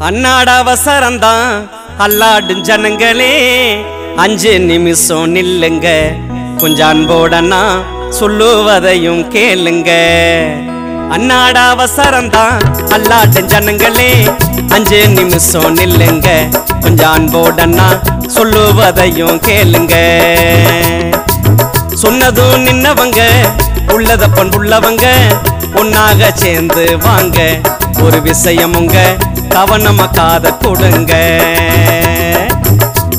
அன்னாட அவசரம்தான் அல்லாடும் ஜனங்களே அஞ்சு நிமிஷம் நில்லுங்க. கொஞ்சம் அன்போடனா சொல்லுவதையும் கேளுங்க. அன்னாட அவசரம்தான் அல்லாடும் ஜனங்களே அஞ்சு நிமிஷம் நில்லுங்க. கொஞ்சம் அன்போடனா சொல்லுவதையும் கேளுங்க. சொன்னதும் நின்னவங்க உள்ளத பண்புள்ளவங்க ஒன்னாக சேர்ந்து வாங்க. ஒரு விஷயம் உங்க கவனமா காத கொடுங்க.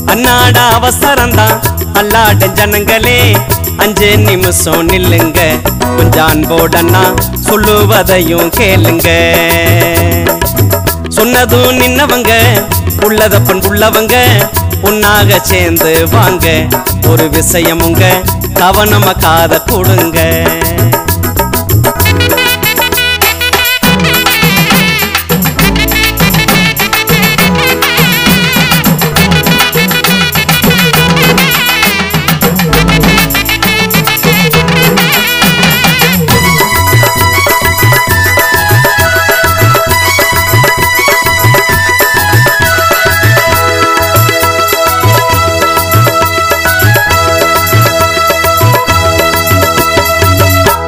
அன்னாட அவசரம்தான் அல்லாட ஜனங்களே அஞ்சு நிமிஷம் நில்லுங்க. கொஞ்சம் அன்போடன்னா சொல்லுவதையும் கேளுங்க. சொன்னதும் நின்னவங்க உள்ளத பண்புள்ளவங்க உன்னாக சேர்ந்து வாங்க. ஒரு விஷயம் உங்க கவனமா காத கொடுங்க.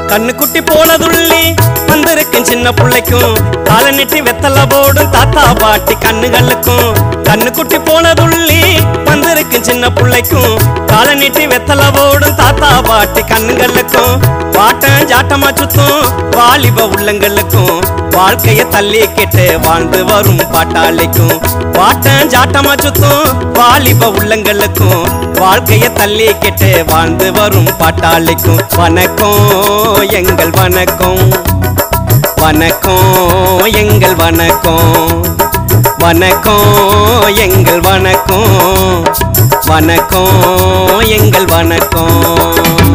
கண்ணு குட்டி போனதுள்ளி வந்திருக்கும் சின்ன பிள்ளைக்கும். காலை நெட்டி வெத்தல போடும் தாத்தா பாட்டி கண்ணுகளுக்கும். கண்ணு குட்டி போனதுள்ளி வந்திருக்கும் சின்ன பிள்ளைக்கும் காலை நீட்டி வெத்தல ஓடும் தாத்தா பாட்டி கண்ணுகளுக்கும் பாட்டம் ஜாட்டமா சுத்தும் வாலிப உள்ளங்களுக்கும் வாழ்க்கைய தள்ளி கேட்டு வாழ்ந்து வரும் பாட்டாளிக்கும் பாட்டம் ஜாட்டமா சுத்தும் வாலிப உள்ளங்களுக்கும் வாழ்க்கைய தள்ளி கேட்டு வாழ்ந்து வரும் பாட்டாளிக்கும். வணக்கம் எங்கள் வணக்கம். வணக்கம் எங்கள் வணக்கம். வணக்கம் எங்கள் வணக்கம். வணக்கம் எங்கள் வணக்கம்.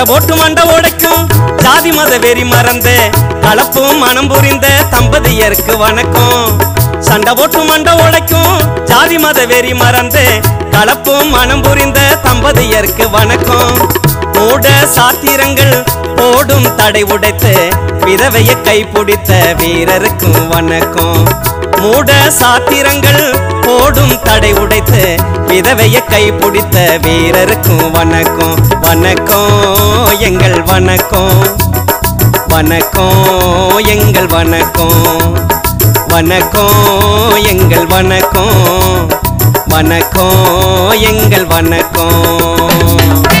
சண்டை போட்டு மண்டை உடைக்கும் ஜாதி மத வெறி மறந்து கலப்பும் மனம் புரிந்த தம்பதியருக்கு வணக்கம். சண்டை போட்டு மண்டை உடைக்கும் ஜாதி மத வெறி மறந்து கலப்பும் மனம் புரிந்த தம்பதியருக்கு வணக்கம். மூட சாத்திரங்கள் போடும் தடை உடைத்து விதவைய கைப்பிடித்த வீரருக்கும் வணக்கம். மூட சாத்திரங்கள் போடும் தடை உடைத்த விதவைய கை பிடித்த வீரருக்கும் வணக்கம் வணக்கம் எங்கள் வணக்கம். வணக்கம் எங்கள் வணக்கம். வணக்கம் எங்கள் வணக்கம். வணக்கம் எங்கள் வணக்கம்.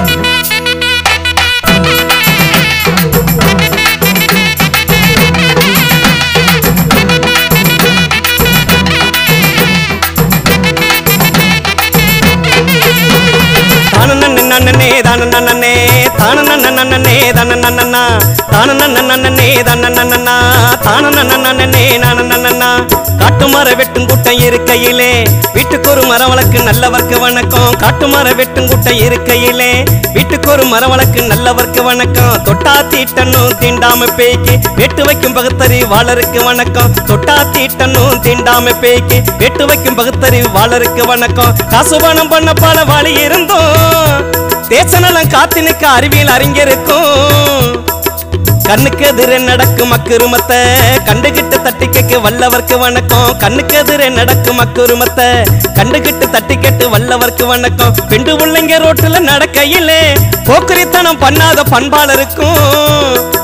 தானனன்னே தானனன்னா தானனன்னே தான தானனன்னே நானனன்னா காட்டு மர வெட்டும் கூட்டம் இருக்கையிலே. வீட்டுக்கு ஒரு மரவளக்கு நல்லவர்க்கு வணக்கம். காட்டு மர வெட்டும் கூட்டம் இருக்கையிலே. வீட்டுக்கு ஒரு மரவளக்கு நல்லவர்க்கு வணக்கம். தொட்டா தீட்டனும் தீண்டாம பேய்க்கு. வெட்டு வைக்கும் பகுத்தறி வாழருக்கு வணக்கம். தொட்டா தீட்டனும் தீண்டாம பேய்க்கு. வெட்டு வைக்கும் பகுத்தறி வாழருக்கு வணக்கம். காசு பணம் பண்ண பல வழி இருந்தோம். தேசநலம் காத்து நிற்க அறிவியல் அறிஞருக்கும். கண்ணுக்கு எதிரே நடக்கும் அக்குருமத்தை கண்டுகிட்டு தட்டி கேட்க வல்லவர்க்கு வணக்கம். கண்ணுக்கு எதிரே நடக்கும் அக்குருமத்தை கண்டுகிட்டு தட்டி கேட்டு வல்லவர்க்கு வணக்கம். பெண்டு உள்ளங்க ரோட்டுல நடக்கையிலே போக்குரித்தனம் பண்ணாத பண்பாளருக்கும்.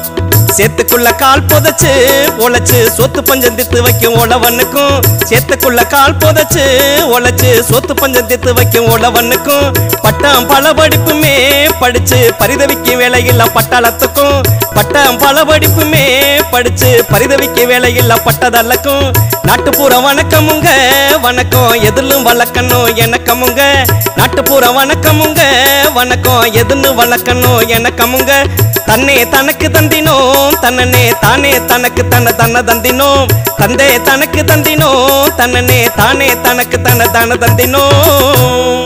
சேத்துக்குள்ள கால் புதைச்சு உழைச்சு சொத்து பஞ்சம் தித்து வைக்கும் உழவனுக்கும். சேத்துக்குள்ள கால் புதைச்சு உழைச்சு சொத்து பஞ்சம் தித்து வைக்கும் உழவனுக்கும். பட்டம் பல படிப்புமே படிச்சு பரிதவிக்க வேலையில்லா பட்டாளத்துக்கும் பட்டம் பல படிப்புமே படிச்சு பரிதவிக்க வேலையில்லா பட்டதல்லக்கும். நாட்டுப்புற வணக்கமுங்க வணக்கம் எதிலும் வளர்க்கணும் எனக்கமுங்க. நாட்டுப்புற வணக்கமுங்க வணக்கம் எதுன்னு வளர்க்கணும் எனக்கமுங்க. தன்னே தனக்கு தந்தினோ தன்னனே தானே தனக்கு தன்ன தன்ன தந்தினோம். தந்தே தனக்கு தந்தினோம் தன்னனே தானே தனக்கு தன்ன தன தந்தினோம்.